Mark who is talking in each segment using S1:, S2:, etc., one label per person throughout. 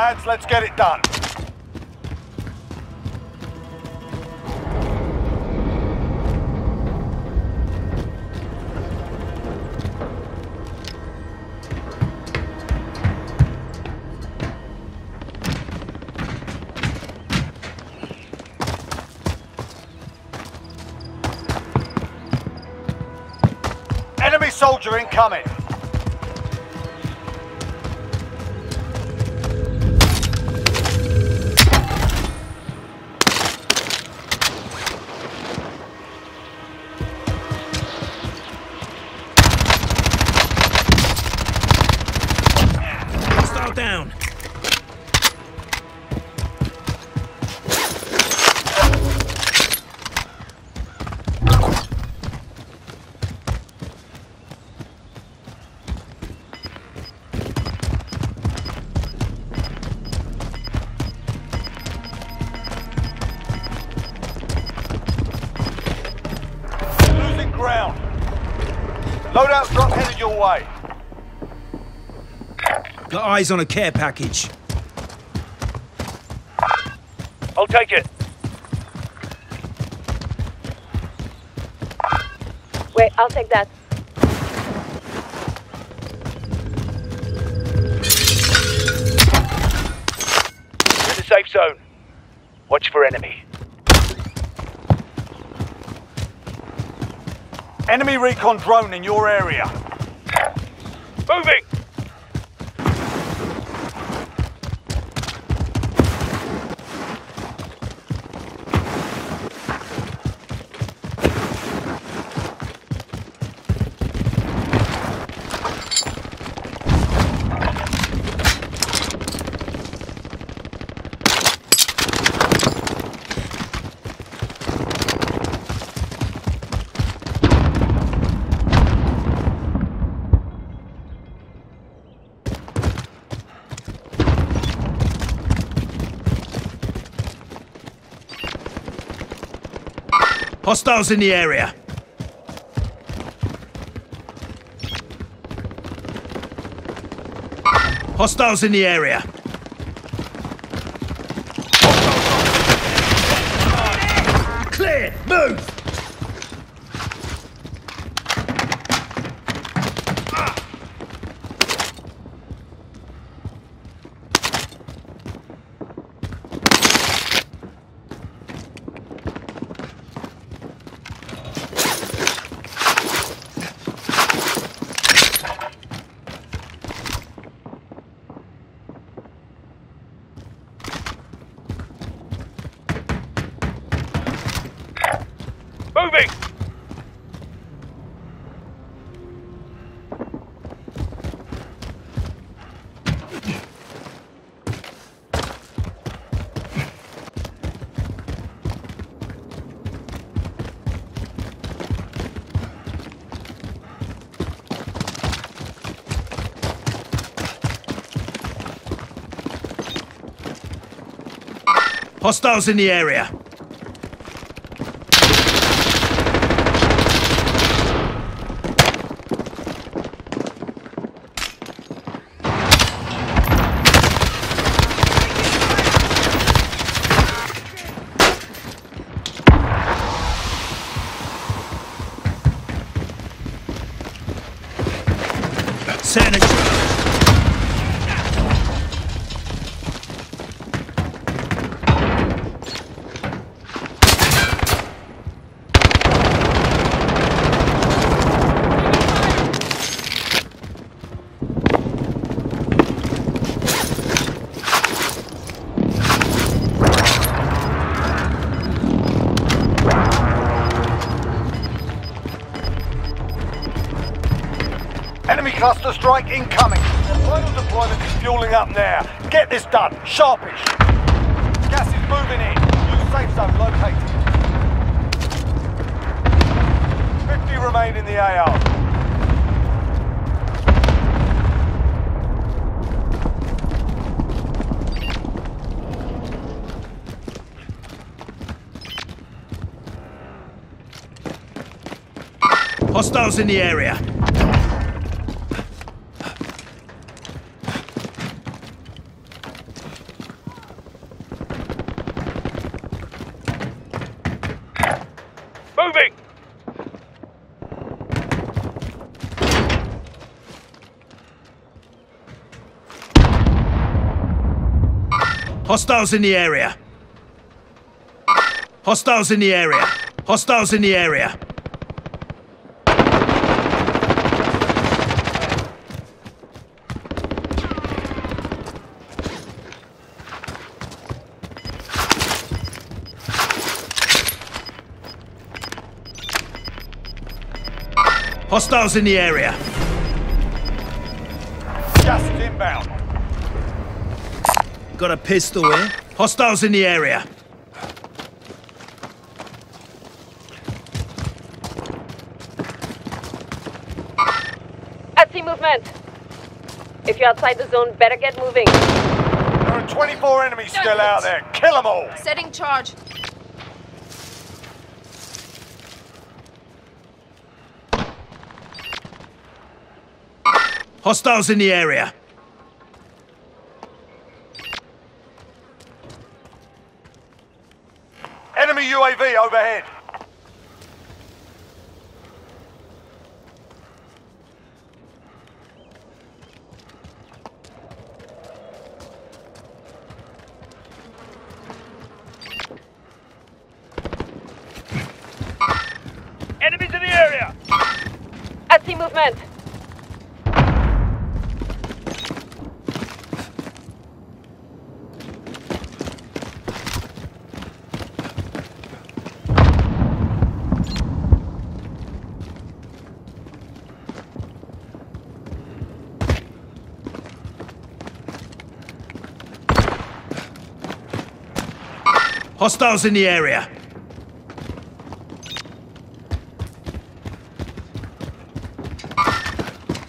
S1: lads, let's get it done. Enemy soldier incoming. Loadout drop headed your way.
S2: Got eyes on a care package.
S1: I'll take it.
S3: Wait, I'll take that.
S1: In the safe zone. Watch for enemy. Enemy recon drone in your area. Moving!
S2: Hostiles in the area. Hostiles in the area.
S1: Moving!
S2: Hostiles in the area. Setting
S1: Enemy cluster strike incoming. Final deployment is fueling up now. Get this done. Sharpish. Gas is moving. in. New safe zone located. 50 remain in the AO.
S2: Hostiles in the area. Hostiles in the area. Hostiles in the area. Hostiles in the area. Hostiles in the area.
S1: Is inbound.
S2: Got a pistol here. Hostiles in the area.
S3: I see movement. If you're outside the zone, better get moving.
S1: There are 24 enemies still out there. Kill them all.
S4: Setting charge.
S2: Hostiles in the area.
S1: Enemy UAV overhead. Enemies in the area.
S3: I see movement.
S2: Hostiles in the area.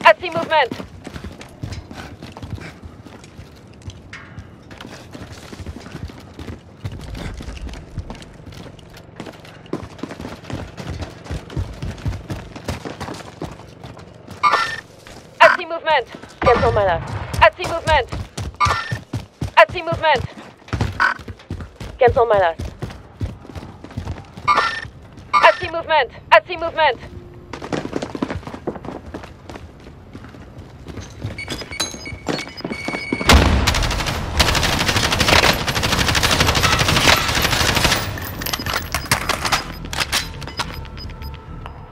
S3: I see movement. I see movement. Cancel my last. I see movement. I see movement. Cancel my last. I see movement. I see movement.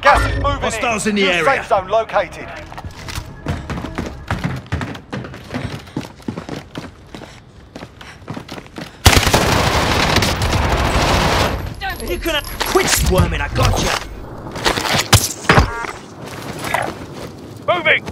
S1: Gas is moving
S2: Hostiles in the
S1: New
S2: area.
S1: safe zone located.
S2: Can quit squirming. I got you.
S1: Moving.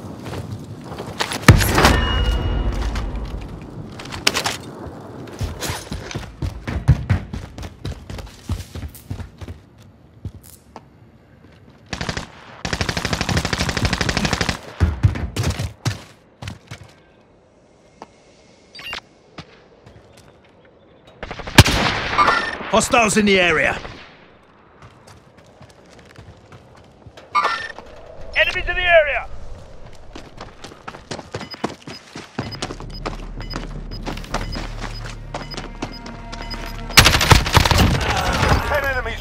S2: Hostiles in the area.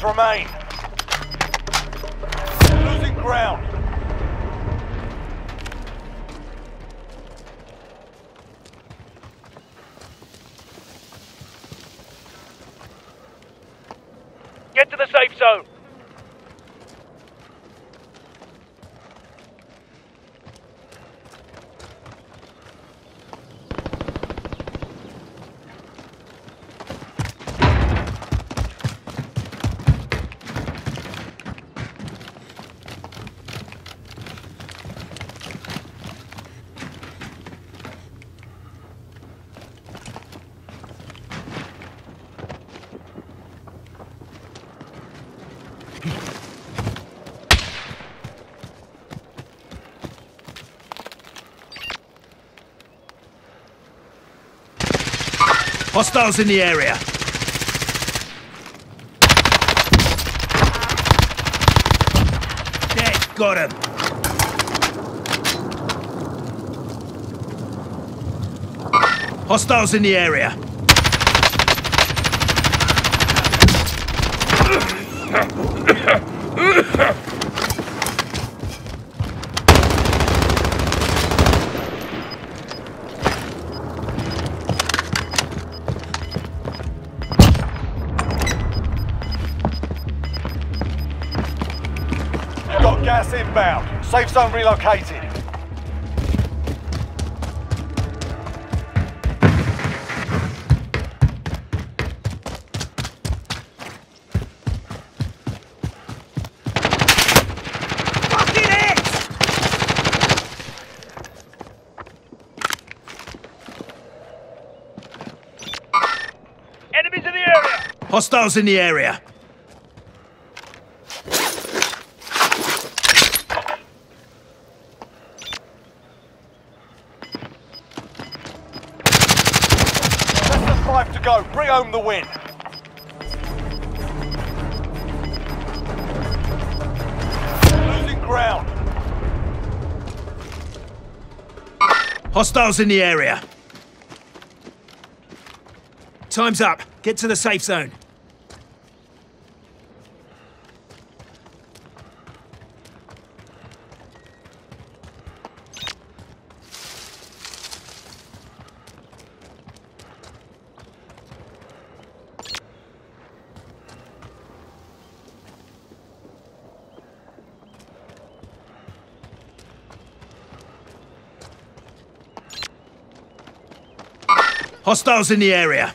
S1: Remain. Losing ground. Get to the safe zone.
S2: Hostiles in the area. Dead. Got him. Hostiles in the area.
S1: Safe zone relocated.
S2: Fucking it!
S1: Enemies in the area!
S2: Hostiles in the area.
S1: Five to go. Bring home the win. Losing ground.
S2: Hostiles in the area. Time's up. Get to the safe zone. Hostiles in the area.